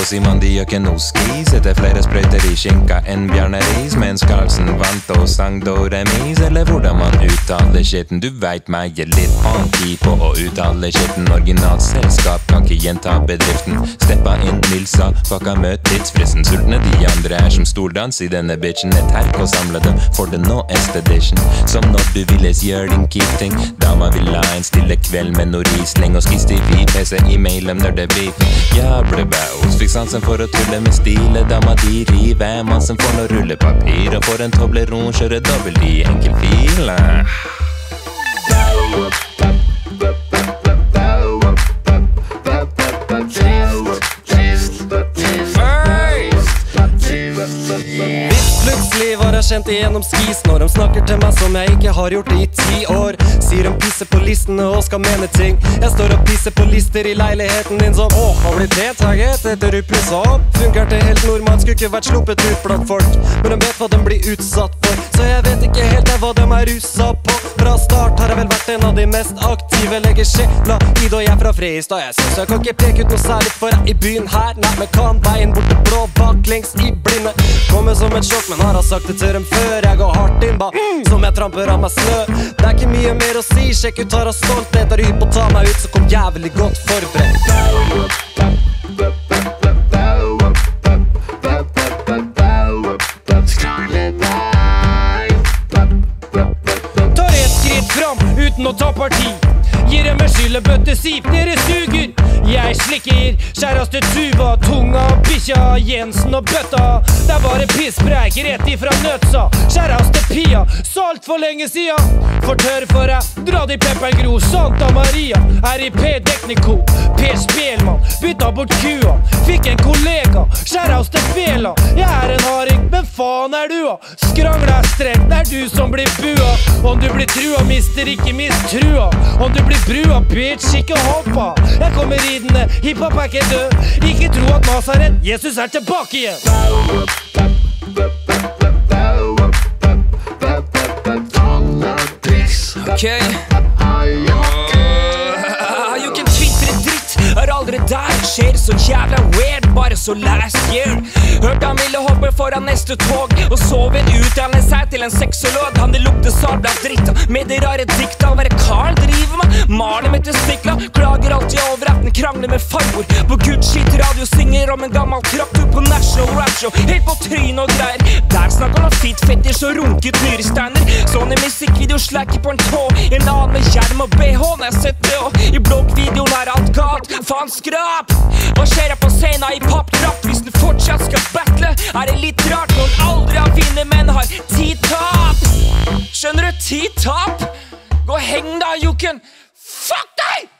Osimandiokennoski Etter flere sprøyter i skinka enn Bjarne Riis, mens Carlsen vant og sang do remis, eller hvordan man uttaler skitten. Du veit meg er litt honky på å uttale skitten. Originalt selskap kan ikke gjenta bedriften. Steppa inn Nilsa, pakka møt tidsfristen. Sultne de andre er som stordans i denne bitchen. Et herk å samle dem for the no expedition. Som når du villes gjør din keep-ting. Dama vil ha en stille kveld med noe risleng og skistiv i PC i mailen når det blir baus. Fikk for å tulle med stile. Dama de river. Massen får noe rullepapir og får en Toblerone, kjører dobbel i enkel fil. Plutselig var jeg kjent igjennom skis når de snakker til meg som jeg ikke har gjort i ti år. Sier de pisser på listene og skal mene ting. Jeg står og pisser på lister i leiligheten din som åh, har blitt vedtaget etter du pussa opp. Fungerte helt nordmann, skulle ikke vært sluppet ut blant folk. Men de vet hva de blir utsatt for, så jeg vet ikke helt jeg hva de er rusa på. Fra start har jeg vel vært en av de mest aktive. Legger sjela i det, og jeg er fra Fredrikstad. Jeg synes jeg kan ikke peke ut noe særlig for jeg i byen her. Nei, men kan veien bort til blå baklengs i blinde. Kommer som et sjokk, men har jeg sagt det til dem før. Jeg går hardt inn, ba, som jeg tramper av meg snø. Det er ikke mye mer å si, sjekk ut Tara stolthet. Er hypp på å ta meg ut, så kom jævlig godt forberedt. Uten å ta parti. Gir dem en skyllebøtte, sip, dere suger. Jeg slikker kjæreste Tuva, tunga, bikkja, Jensen og bøtta. Det er bare pisspreik rett ifra nøtsa. Kjæreste Pia, så altfor lenge sia. For tørr for jeg, dra di Pepper Gro, Santa Maria. RIP Dekniko, Per Spelmann, bytta bort kua. Fikk en kollega, kjæreste Fela. Jeg er en harding, men faen er du, da? Skrangla er strengt, det er du som blir bua. Om du blir trua, mister ikke mistrua. Om du blir brua, bitch, ikke hoppa. Jeg kommer ridende, hiphop er ikke død. Ikke tro at Nasaret, Jesus er tilbake igjen. Okay. Ah, You can twitre dritt. Er aldri der. Skjer så jævla weird. Bare så last year. Hørte han ville hoppe foran neste tog. Og så vil utdanne seg til en sexolog. Han vil lukte sabla dritt. Med de rare dikta Hva det Carl driver med? Maler med stikla, Klager alltid over krangler med farmor. På good radio synger om en gammel traktor På National Rap Show Helt på tryn og greier. Der snakker han fit fetisj og runket nyresteiner Sånn i musikkvideo slacker på en tå En annen med hjelm og BH Når jeg setter det og I bloggvideoen er alt galt. Faen skrap! Hva skjer her på scena i pappdrakt Hvis den fortsatt skal battle? Er det litt rart? Når den aldri har vunnet Men har ti tap. Skjønner du? Ti tap? Gå og heng deg, Joken. Fuck deg!